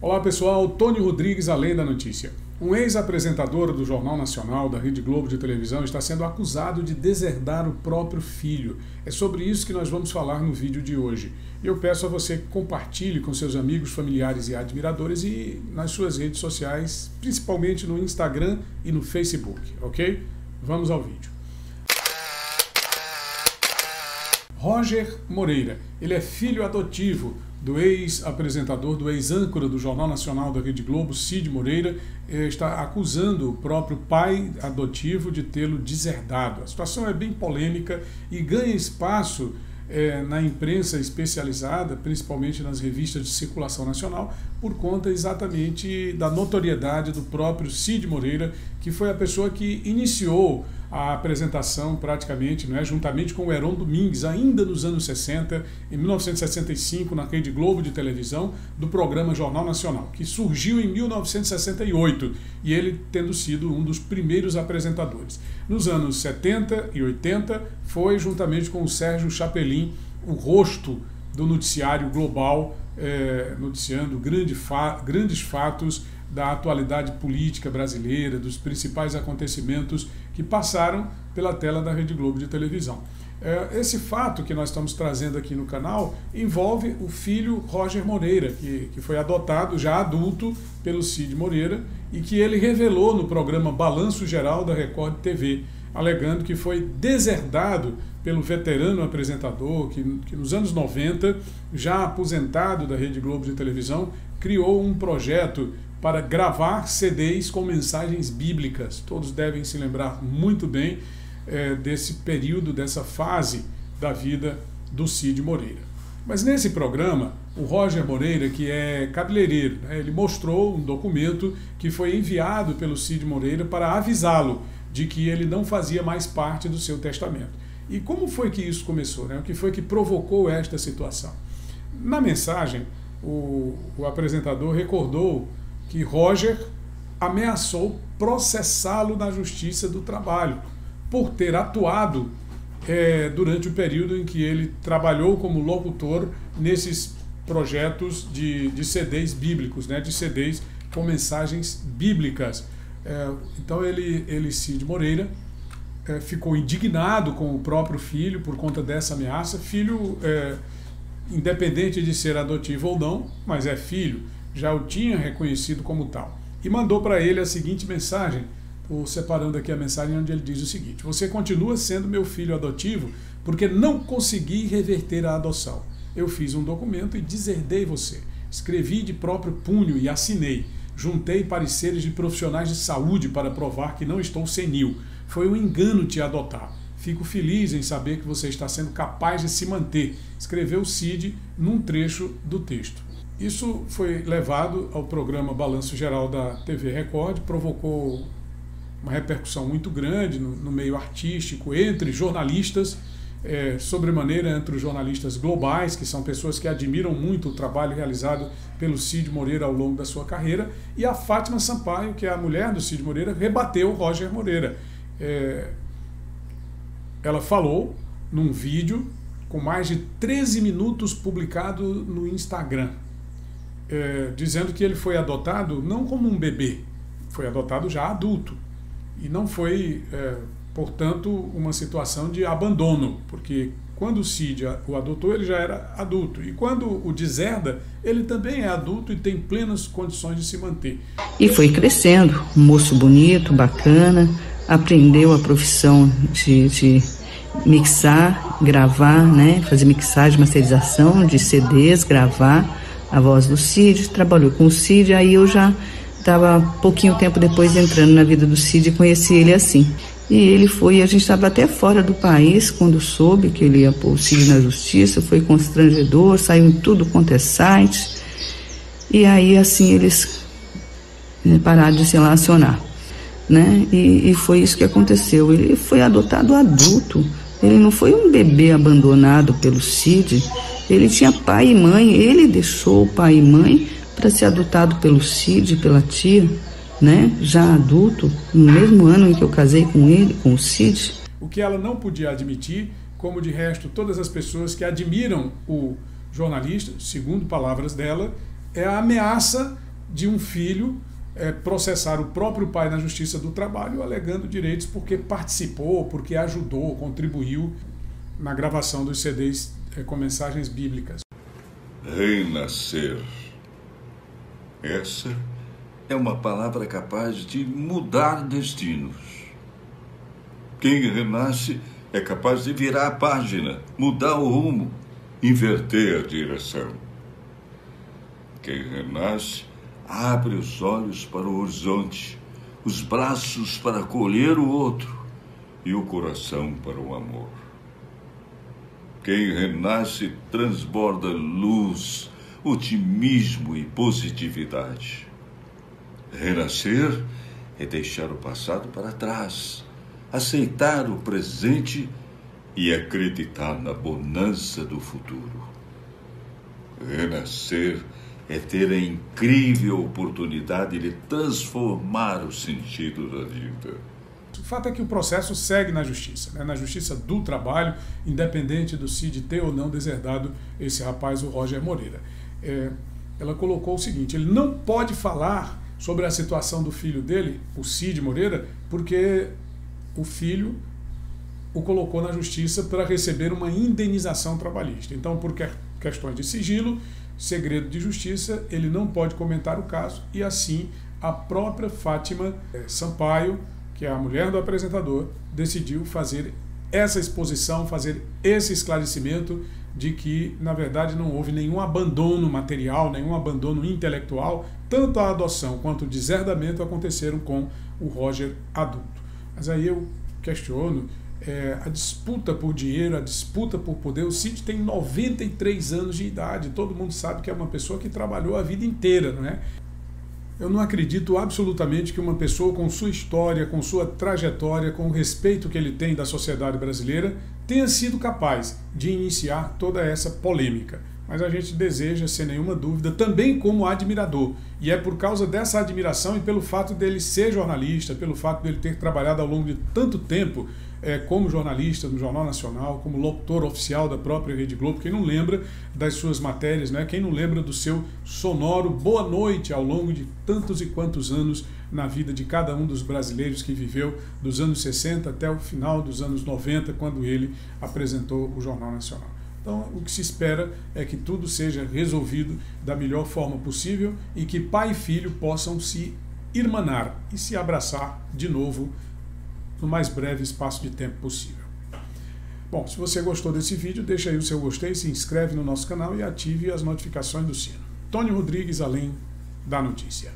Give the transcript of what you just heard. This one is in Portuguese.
Olá pessoal, Tony Rodrigues, além da notícia. Um ex-apresentador do Jornal Nacional da Rede Globo de televisão está sendo acusado de deserdar o próprio filho. É sobre isso que nós vamos falar no vídeo de hoje. Eu peço a você que compartilhe com seus amigos, familiares e admiradores e nas suas redes sociais, principalmente no Instagram e no Facebook, ok? Vamos ao vídeo. Roger Moreira, ele é filho adotivo do ex-apresentador, do ex-âncora do Jornal Nacional da Rede Globo, Cid Moreira, está acusando o próprio pai adotivo de tê-lo deserdado. A situação é bem polêmica e ganha espaço é, na imprensa especializada, principalmente nas revistas de circulação nacional, por conta exatamente da notoriedade do próprio Cid Moreira, que foi a pessoa que iniciou a apresentação praticamente, né, juntamente com o Heron Domingues, ainda nos anos 60, em 1965, na Rede Globo de televisão, do programa Jornal Nacional, que surgiu em 1968 e ele tendo sido um dos primeiros apresentadores. Nos anos 70 e 80, foi juntamente com o Sérgio Chapelin o rosto do noticiário global, eh, noticiando grande fa grandes fatos da atualidade política brasileira, dos principais acontecimentos que passaram pela tela da Rede Globo de televisão. É, esse fato que nós estamos trazendo aqui no canal envolve o filho Roger Moreira, que, que foi adotado já adulto pelo Cid Moreira e que ele revelou no programa Balanço Geral da Record TV, alegando que foi deserdado pelo veterano apresentador que, que nos anos 90, já aposentado da Rede Globo de televisão, criou um projeto para gravar CDs com mensagens bíblicas. Todos devem se lembrar muito bem é, desse período, dessa fase da vida do Cid Moreira. Mas nesse programa, o Roger Moreira, que é cabeleireiro, né, ele mostrou um documento que foi enviado pelo Cid Moreira para avisá-lo de que ele não fazia mais parte do seu testamento. E como foi que isso começou? Né? O que foi que provocou esta situação? Na mensagem, o, o apresentador recordou que Roger ameaçou processá-lo na Justiça do Trabalho por ter atuado é, durante o período em que ele trabalhou como locutor nesses projetos de, de CDs bíblicos, né, de CDs com mensagens bíblicas. É, então ele, ele, Cid Moreira, é, ficou indignado com o próprio filho por conta dessa ameaça. Filho, é, independente de ser adotivo ou não, mas é filho já o tinha reconhecido como tal. E mandou para ele a seguinte mensagem, estou separando aqui a mensagem onde ele diz o seguinte: Você continua sendo meu filho adotivo porque não consegui reverter a adoção. Eu fiz um documento e deserdei você. Escrevi de próprio punho e assinei. Juntei pareceres de profissionais de saúde para provar que não estou senil. Foi um engano te adotar. Fico feliz em saber que você está sendo capaz de se manter, escreveu Cid num trecho do texto. Isso foi levado ao programa Balanço Geral da TV Record, provocou uma repercussão muito grande no, no meio artístico, entre jornalistas, é, sobremaneira entre os jornalistas globais, que são pessoas que admiram muito o trabalho realizado pelo Cid Moreira ao longo da sua carreira, e a Fátima Sampaio, que é a mulher do Cid Moreira, rebateu Roger Moreira. É, ela falou num vídeo com mais de 13 minutos publicado no Instagram é, dizendo que ele foi adotado não como um bebê, foi adotado já adulto. E não foi, é, portanto, uma situação de abandono, porque quando o Cid o adotou, ele já era adulto. E quando o deserda, ele também é adulto e tem plenas condições de se manter. E foi crescendo, um moço bonito, bacana, aprendeu a profissão de, de mixar, gravar, né, fazer mixagem, masterização de CDs, gravar a voz do Cid, trabalhou com o Cid, aí eu já estava pouquinho tempo depois entrando na vida do Cid e conheci ele assim. E ele foi, a gente estava até fora do país quando soube que ele ia pôr o Cid na justiça, foi constrangedor, saiu em tudo quanto é site. E aí assim eles né, pararam de se relacionar. Né? E, e foi isso que aconteceu. Ele foi adotado adulto. Ele não foi um bebê abandonado pelo Cid. Ele tinha pai e mãe, ele deixou o pai e mãe para ser adotado pelo Cid, pela tia, né? Já adulto, no mesmo ano em que eu casei com ele, com o Cid. O que ela não podia admitir, como de resto todas as pessoas que admiram o jornalista, segundo palavras dela, é a ameaça de um filho é, processar o próprio pai na Justiça do Trabalho alegando direitos porque participou, porque ajudou, contribuiu na gravação dos CDs é, com mensagens bíblicas. Renascer. Essa é uma palavra capaz de mudar destinos. Quem renasce é capaz de virar a página, mudar o rumo, inverter a direção. Quem renasce abre os olhos para o horizonte, os braços para acolher o outro e o coração para o amor. Quem renasce transborda luz, otimismo e positividade. Renascer é deixar o passado para trás, aceitar o presente e acreditar na bonança do futuro. Renascer é ter a incrível oportunidade de transformar o sentido da vida. O fato é que o processo segue na justiça, né? na justiça do trabalho, independente do CID ter ou não deserdado esse rapaz, o Roger Moreira. É, ela colocou o seguinte: ele não pode falar sobre a situação do filho dele, o Cid Moreira, porque o filho o colocou na justiça para receber uma indenização trabalhista. Então, por questões de sigilo, segredo de justiça, ele não pode comentar o caso e assim a própria Fátima eh, Sampaio, que é a mulher do apresentador, decidiu fazer essa exposição, fazer esse esclarecimento de que, na verdade, não houve nenhum abandono material, nenhum abandono intelectual, tanto a adoção quanto o deserdamento aconteceram com o Roger adulto. Mas aí eu questiono é, a disputa por dinheiro, a disputa por poder. O Cid tem 93 anos de idade, todo mundo sabe que é uma pessoa que trabalhou a vida inteira, não é? Eu não acredito absolutamente que uma pessoa com sua história, com sua trajetória, com o respeito que ele tem da sociedade brasileira, tenha sido capaz de iniciar toda essa polêmica. Mas a gente deseja, sem nenhuma dúvida, também como admirador. E é por causa dessa admiração e pelo fato dele ser jornalista, pelo fato dele ter trabalhado ao longo de tanto tempo é, como jornalista no Jornal Nacional, como locutor oficial da própria Rede Globo, quem não lembra das suas matérias, né? quem não lembra do seu sonoro boa noite ao longo de tantos e quantos anos na vida de cada um dos brasileiros que viveu dos anos 60 até o final dos anos 90, quando ele apresentou o Jornal Nacional. Então, o que se espera é que tudo seja resolvido da melhor forma possível e que pai e filho possam se irmanar e se abraçar de novo no mais breve espaço de tempo possível. Bom, se você gostou desse vídeo, deixa aí o seu gostei, se inscreve no nosso canal e ative as notificações do sino. Tony Rodrigues, além da notícia.